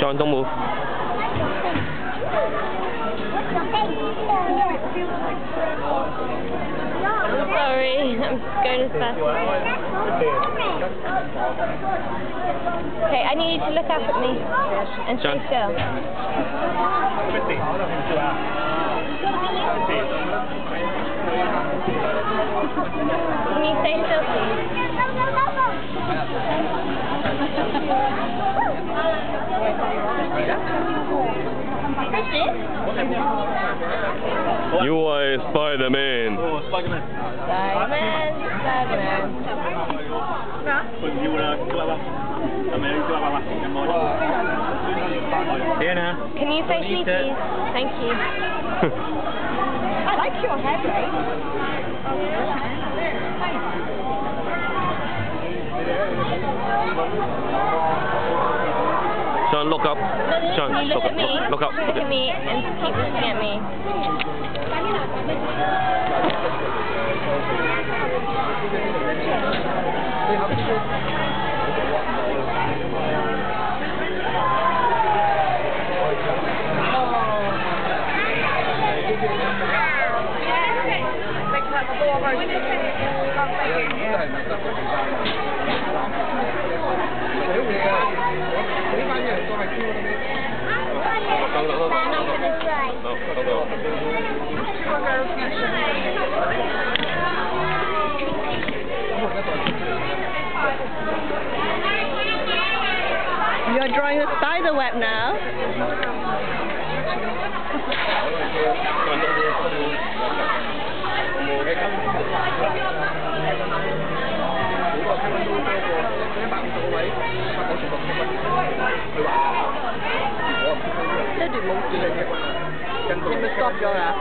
Sean, don't move. Sorry, I'm going as fast. Okay, I need you to look up at me and stay still. Can you stay still, please? You are Spider-Man. Spider-Man, Spider-Man. Diana. Can you face me, please? Thank you. I like your hair, Sean, look up. Sean, Can you look look up. Look up. Look at me and keep looking at me. You're drawing a spider web now. stop your à?